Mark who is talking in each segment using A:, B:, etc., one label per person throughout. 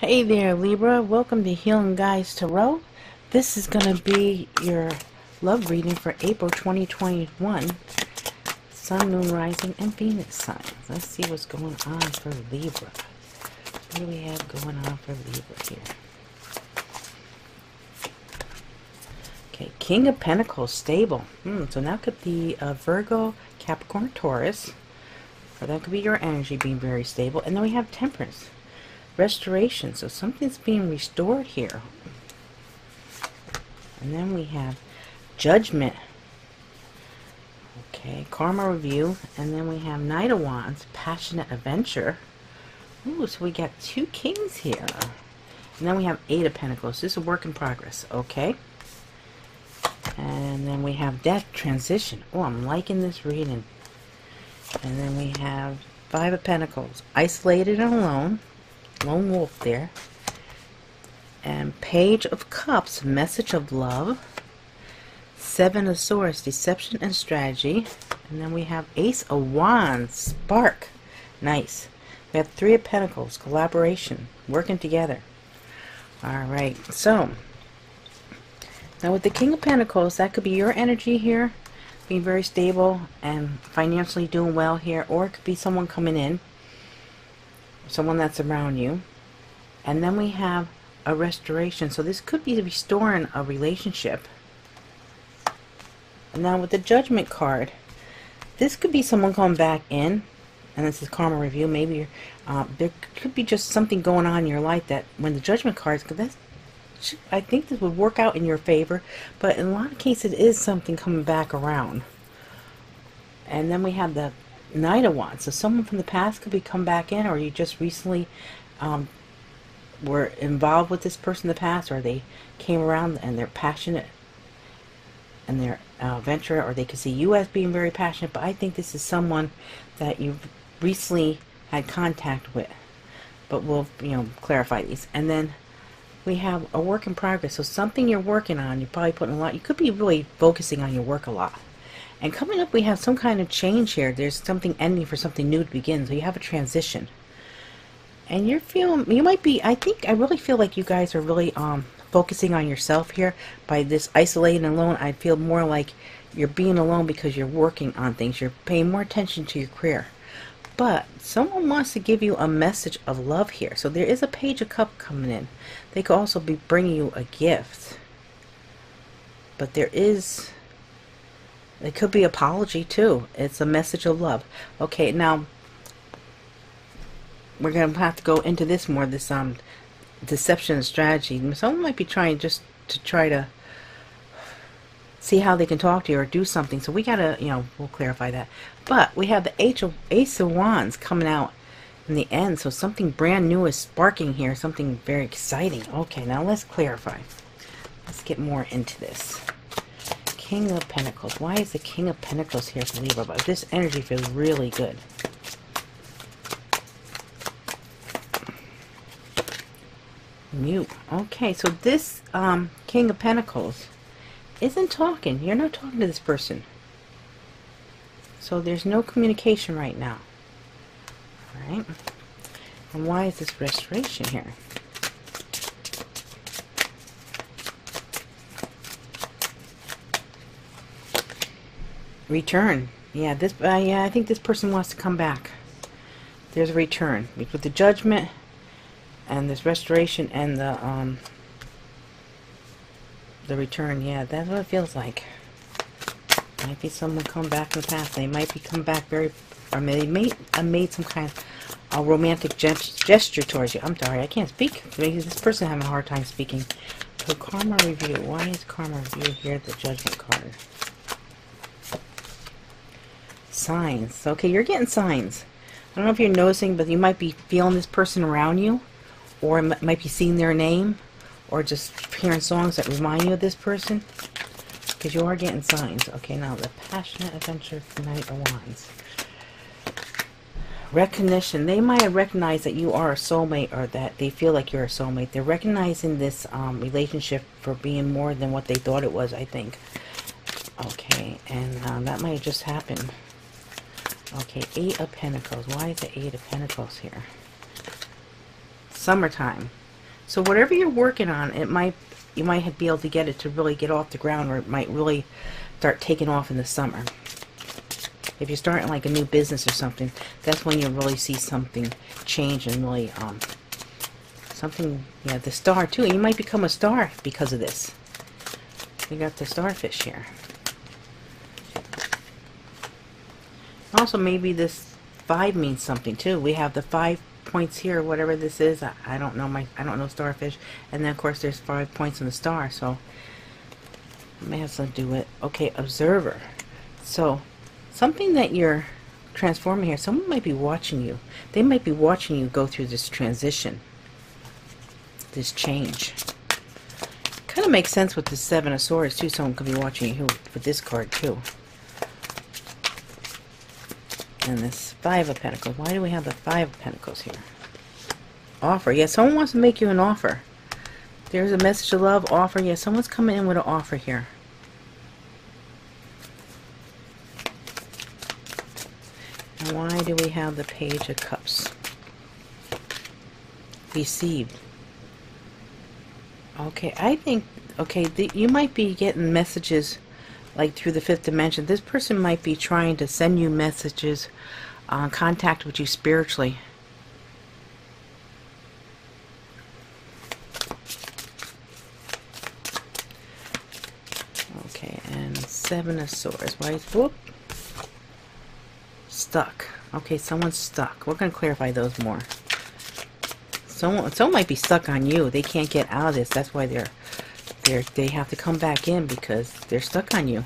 A: Hey there, Libra. Welcome to Healing Guides Tarot. This is going to be your love reading for April 2021. Sun, Moon, Rising, and Venus signs. Let's see what's going on for Libra. What do we have going on for Libra here? Okay, King of Pentacles, stable. Hmm, so now could be a Virgo, Capricorn, Taurus. Or that could be your energy being very stable. And then we have Temperance restoration. So something's being restored here. And then we have judgment. Okay, karma review. And then we have Knight of Wands, passionate adventure. Ooh, so we got two kings here. And then we have Eight of Pentacles. This is a work in progress. Okay. And then we have death transition. Oh, I'm liking this reading. And then we have Five of Pentacles, isolated and alone lone wolf there. And Page of Cups, message of love. Seven of Swords, deception and strategy. And then we have Ace of Wands, spark. Nice. We have Three of Pentacles, collaboration, working together. Alright, so now with the King of Pentacles, that could be your energy here, being very stable and financially doing well here, or it could be someone coming in someone that's around you. And then we have a restoration. So this could be restoring a relationship. Now with the judgment card, this could be someone coming back in. And this is karma review. Maybe uh, there could be just something going on in your life that when the judgment cards, that's I think this would work out in your favor, but in a lot of cases it is something coming back around. And then we have the Of Wands. So someone from the past could be come back in, or you just recently um, were involved with this person in the past, or they came around and they're passionate and they're uh, venture, or they could see you as being very passionate. But I think this is someone that you've recently had contact with. But we'll, you know, clarify these. And then we have a work in progress. So something you're working on, you're probably putting a lot. You could be really focusing on your work a lot. And coming up, we have some kind of change here. There's something ending for something new to begin. So you have a transition. And you're feeling, you might be, I think, I really feel like you guys are really um, focusing on yourself here. By this isolating and alone, I feel more like you're being alone because you're working on things. You're paying more attention to your career. But someone wants to give you a message of love here. So there is a page of cup coming in. They could also be bringing you a gift. But there is it could be apology too. It's a message of love. Okay, now we're gonna have to go into this more. This um deception strategy. Someone might be trying just to try to see how they can talk to you or do something. So we gotta, you know, we'll clarify that. But we have the H of, Ace of Wands coming out in the end. So something brand new is sparking here. Something very exciting. Okay, now let's clarify. Let's get more into this. King of Pentacles. Why is the King of Pentacles here for Libra? But this energy feels really good. Mute. Okay, so this um, King of Pentacles isn't talking. You're not talking to this person. So there's no communication right now. Alright. And why is this restoration here? Return. Yeah, this. Uh, yeah, I think this person wants to come back. There's a return with the judgment and this restoration and the um the return. Yeah, that's what it feels like. Might be someone come back in the past. They might be come back very, or they may have made some kind of a romantic gesture towards you. I'm sorry, I can't speak. Maybe this person having a hard time speaking. So karma review. Why is karma review here? The judgment card signs. Okay, you're getting signs. I don't know if you're noticing, but you might be feeling this person around you, or might be seeing their name, or just hearing songs that remind you of this person, because you are getting signs. Okay, now the passionate adventure Knight of Wands. Recognition. They might have recognized that you are a soulmate, or that they feel like you're a soulmate. They're recognizing this um, relationship for being more than what they thought it was, I think. Okay, and uh, that might have just happened. Okay, Eight of Pentacles. Why is the Eight of Pentacles here? Summertime. So whatever you're working on, it might you might be able to get it to really get off the ground, or it might really start taking off in the summer. If you're starting like a new business or something, that's when you'll really see something change and really um, something. Yeah, the star too. And you might become a star because of this. We got the starfish here. Also, maybe this five means something too. We have the five points here, whatever this is. I, I don't know my I don't know starfish. And then of course there's five points in the star, so it may have something to do with okay, observer. So something that you're transforming here, someone might be watching you. They might be watching you go through this transition. This change. Kind of makes sense with the Seven of Swords too. Someone could be watching you with this card too. And this Five of Pentacles. Why do we have the Five of Pentacles here? Offer. Yeah, someone wants to make you an offer. There's a message of love, offer. Yeah, someone's coming in with an offer here. And why do we have the Page of Cups? Received. Okay, I think, okay, you might be getting messages like through the fifth dimension. This person might be trying to send you messages, uh, contact with you spiritually. Okay, and seven of swords. Why? Is whoop. Stuck. Okay, someone's stuck. We're going to clarify those more. Someone, someone might be stuck on you. They can't get out of this. That's why they're they they have to come back in because they're stuck on you.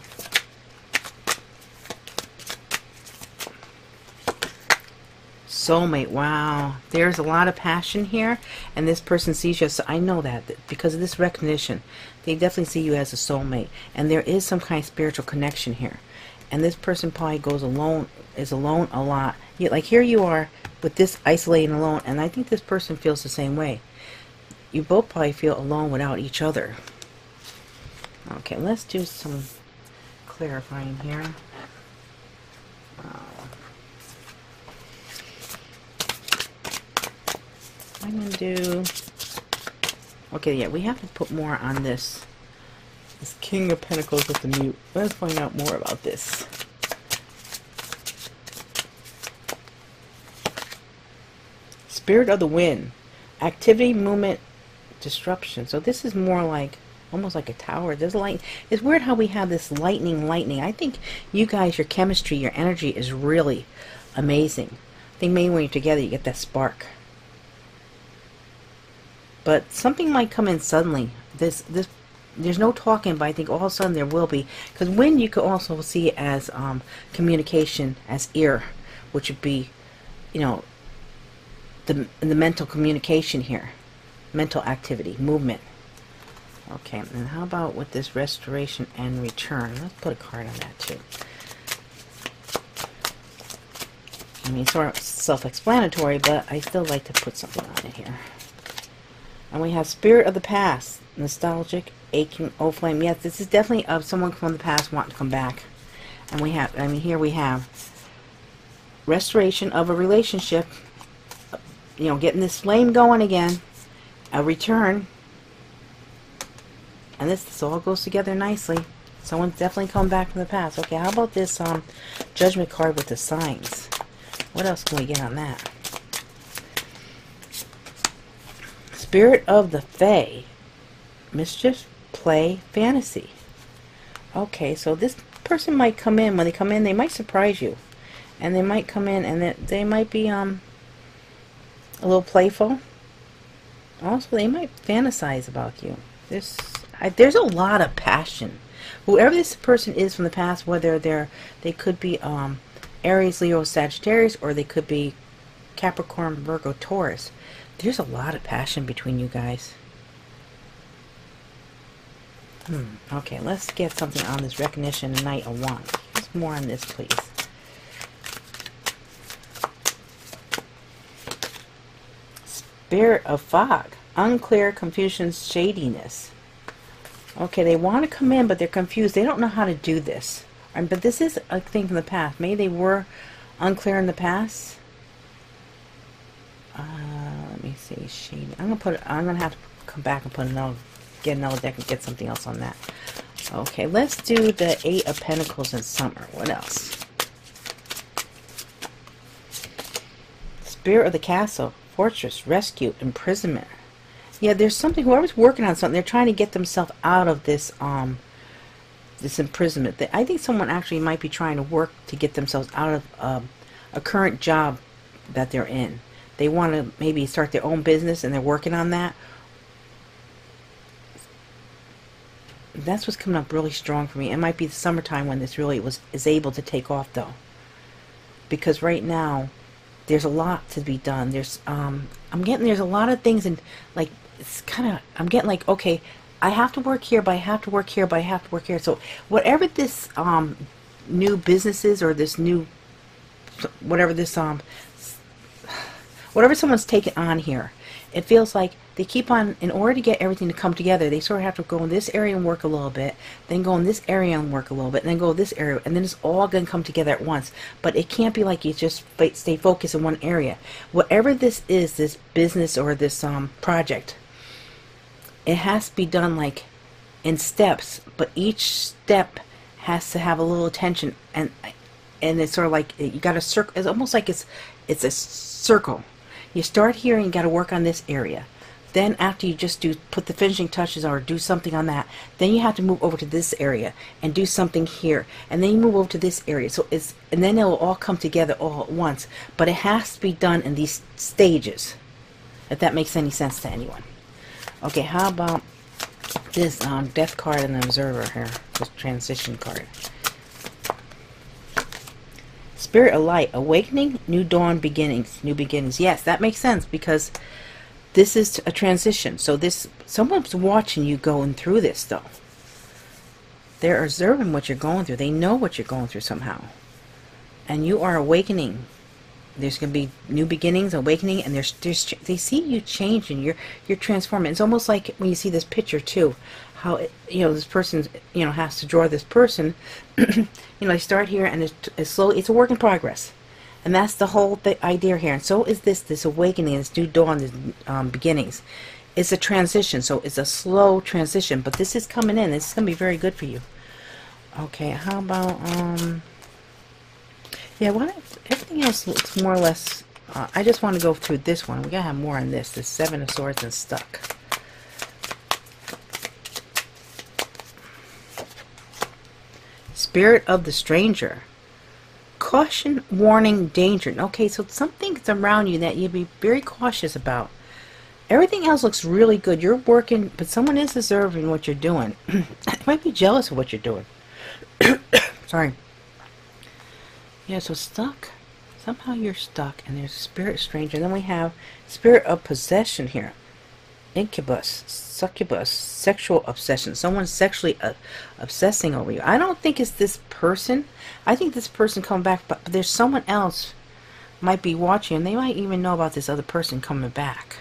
A: Soulmate, wow. There's a lot of passion here, and this person sees you. So I know that because of this recognition, they definitely see you as a soulmate, and there is some kind of spiritual connection here. And this person probably goes alone, is alone a lot. You, like here you are with this isolating alone, and I think this person feels the same way. You both probably feel alone without each other. Okay, let's do some clarifying here. Uh, I'm going to do... Okay, yeah, we have to put more on this. This King of Pentacles with the mute. Let's find out more about this. Spirit of the Wind. Activity, movement, disruption. So this is more like almost like a tower. There's light. It's weird how we have this lightning, lightning. I think you guys, your chemistry, your energy is really amazing. I think maybe when you're together, you get that spark. But something might come in suddenly. This, this, there's no talking, but I think all of a sudden there will be. Because wind you could also see as um, communication, as ear, which would be, you know, the the mental communication here, mental activity, movement. Okay, and how about with this restoration and return? Let's put a card on that too. I mean, sort of self-explanatory, but I still like to put something on it here. And we have Spirit of the Past, Nostalgic, Aching, old Flame. Yes, this is definitely of someone from the past wanting to come back. And we have, I mean, here we have restoration of a relationship, you know, getting this flame going again, a return, and this, this all goes together nicely. Someone's definitely come back from the past. Okay, how about this um, judgment card with the signs? What else can we get on that? Spirit of the Fae. Mischief, play, fantasy. Okay, so this person might come in. When they come in, they might surprise you. And they might come in and they, they might be um a little playful. Also, they might fantasize about you. This I, there's a lot of passion. Whoever this person is from the past, whether they're they could be um, Aries, Leo, Sagittarius, or they could be Capricorn, Virgo, Taurus. There's a lot of passion between you guys. Hmm. Okay, let's get something on this recognition Knight of Wands. More on this, please. Spirit of Fog. Unclear, confusion, shadiness. Okay, they want to come in, but they're confused. They don't know how to do this. But this is a thing from the past. Maybe they were unclear in the past. Uh, let me see. Shady. I'm gonna put. I'm gonna have to come back and put another, get another deck and get something else on that. Okay, let's do the Eight of Pentacles in summer. What else? Spirit of the Castle, Fortress, Rescue, Imprisonment. Yeah, there's something. Whoever's working on something, they're trying to get themselves out of this um this imprisonment. I think someone actually might be trying to work to get themselves out of um, a current job that they're in. They want to maybe start their own business and they're working on that. That's what's coming up really strong for me. It might be the summertime when this really was is able to take off though. Because right now there's a lot to be done. There's um I'm getting there's a lot of things and like it's kind of I'm getting like okay, I have to work here, but I have to work here, but I have to work here. So whatever this um new business is or this new whatever this um whatever someone's taking on here, it feels like they keep on, in order to get everything to come together, they sort of have to go in this area and work a little bit, then go in this area and work a little bit, and then go this area, and then it's all going to come together at once. But it can't be like you just stay focused in one area. Whatever this is, this business or this um, project, it has to be done like in steps, but each step has to have a little attention, and and it's sort of like you got a circle. It's almost like it's it's a circle you start here and you got to work on this area. Then after you just do put the finishing touches or do something on that, then you have to move over to this area and do something here. And then you move over to this area. So it's and then it'll all come together all at once. But it has to be done in these stages. If that makes any sense to anyone. Okay, how about this um, death card and the observer here, this transition card. Spirit of light, awakening, new dawn beginnings, new beginnings. Yes, that makes sense because this is a transition. So this someone's watching you going through this though. They're observing what you're going through. They know what you're going through somehow. And you are awakening. There's going to be new beginnings, awakening, and there's, there's they see you changing. You're you're transforming. It's almost like when you see this picture too how it, you know this person you know has to draw this person you know I start here and it's, it's slowly it's a work in progress and that's the whole th idea here and so is this this awakening this new dawn this um, beginnings it's a transition so it's a slow transition but this is coming in this is gonna be very good for you okay how about um yeah what everything else looks more or less uh, I just want to go through this one we gotta have more on this the seven of swords and stuck Spirit of the stranger. Caution, warning, danger. Okay, so something's around you that you'd be very cautious about. Everything else looks really good. You're working, but someone is deserving what you're doing. might be jealous of what you're doing. Sorry. Yeah, so stuck. Somehow you're stuck, and there's a spirit stranger. Then we have spirit of possession here incubus, succubus, sexual obsession. Someone sexually uh, obsessing over you. I don't think it's this person. I think this person come back, but there's someone else might be watching, and they might even know about this other person coming back.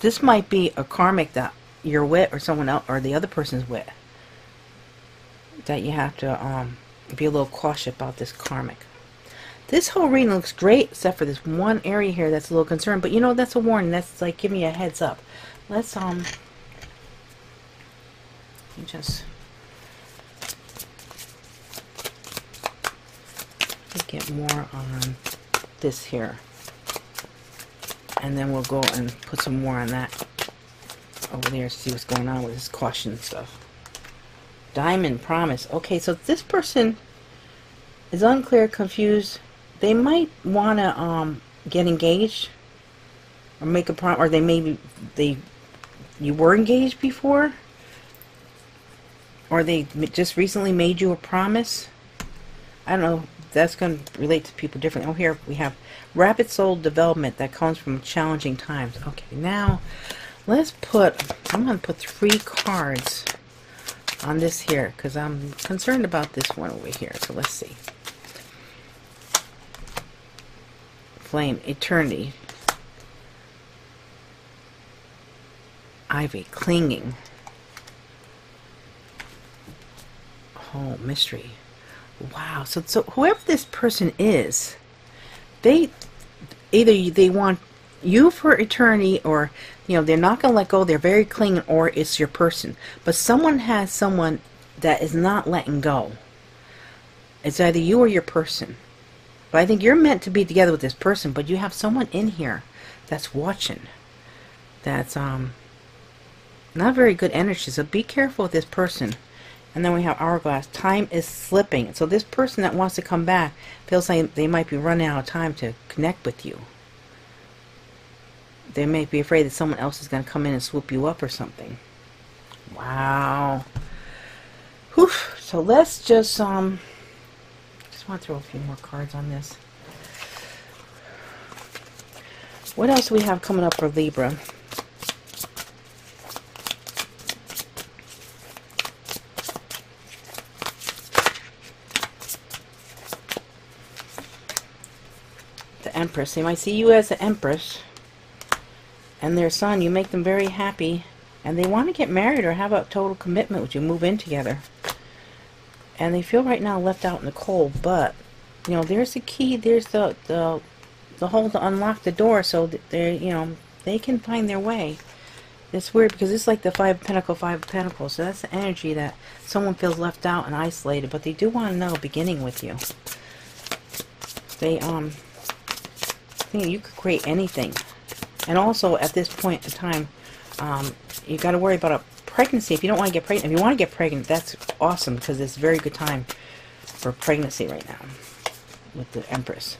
A: This might be a karmic that you're with, or someone else, or the other person's with. That you have to um, be a little cautious about this karmic. This whole reading looks great, except for this one area here that's a little concerned. But you know, that's a warning. That's like give me a heads up. Let's, um, let just get more on this here. And then we'll go and put some more on that over there to see what's going on with this caution stuff. Diamond promise. Okay, so this person is unclear, confused, they might want to um, get engaged or make a prom, or they maybe they you were engaged before, or they just recently made you a promise. I don't know. That's going to relate to people differently. Oh, here we have rapid soul development that comes from challenging times. Okay, now let's put. I'm going to put three cards on this here because I'm concerned about this one over here. So let's see. flame, eternity. Ivy, clinging. Oh, mystery. Wow. So, so whoever this person is, they, either they want you for eternity or you know they're not going to let go. They're very clinging or it's your person. But someone has someone that is not letting go. It's either you or your person. But i think you're meant to be together with this person but you have someone in here that's watching that's um not very good energy. So be careful with this person. And then we have hourglass. Time is slipping. So this person that wants to come back feels like they might be running out of time to connect with you they may be afraid that someone else is going to come in and swoop you up or something. Wow. Whew. So let's just, um, just want to throw a few more cards on this. What else do we have coming up for Libra? The Empress. They might see you as the Empress and their son, you make them very happy, and they want to get married or have a total commitment with you, move in together. And they feel right now left out in the cold, but you know, there's the key, there's the the the hole to unlock the door, so that they you know they can find their way. It's weird because it's like the Five of Pentacles, Five Pentacles. So that's the energy that someone feels left out and isolated, but they do want to know beginning with you. They um think you could create anything and also, at this point in time, um, you got to worry about a pregnancy. If you don't want to get pregnant, if you want to get pregnant, that's awesome because it's a very good time for pregnancy right now with the Empress.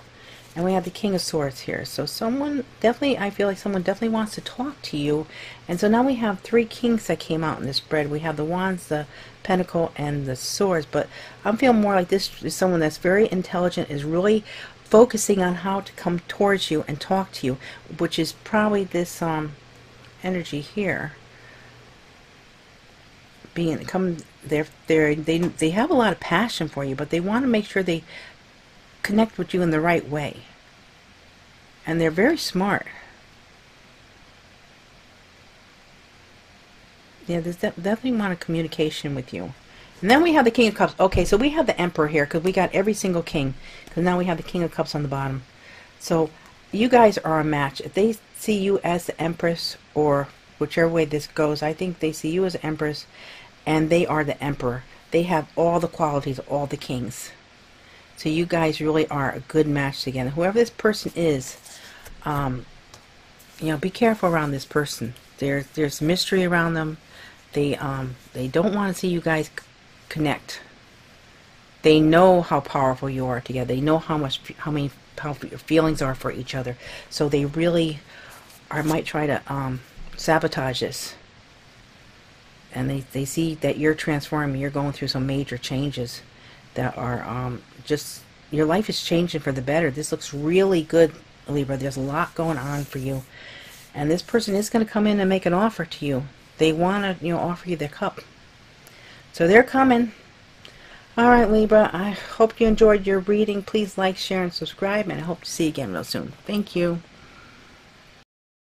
A: And we have the King of Swords here. So someone definitely, I feel like someone definitely wants to talk to you. And so now we have three kings that came out in this spread. We have the Wands, the Pentacle, and the Swords. But I'm feeling more like this is someone that's very intelligent, is really focusing on how to come towards you and talk to you, which is probably this um, energy here. Being come, they're they they they have a lot of passion for you, but they want to make sure they connect with you in the right way. And they're very smart. Yeah, there's definitely want a communication with you. And then we have the King of Cups. Okay, so we have the Emperor here because we got every single king. Because now we have the King of Cups on the bottom. So you guys are a match. If they see you as the Empress or whichever way this goes, I think they see you as Empress and they are the Emperor. They have all the qualities of all the kings. So you guys really are a good match together. Whoever this person is, um, you know, be careful around this person. There's there's mystery around them. They um they don't want to see you guys connect. They know how powerful you are together. They know how much, how many, how your feelings are for each other. So they really, are might try to um, sabotage this. And they, they see that you're transforming. You're going through some major changes that are um, just your life is changing for the better. This looks really good, Libra. There's a lot going on for you. And this person is going to come in and make an offer to you. They want to, you know, offer you their cup. So they're coming. Alright Libra, I hope you enjoyed your reading. Please like, share, and subscribe, and I hope to see you again real soon. Thank you.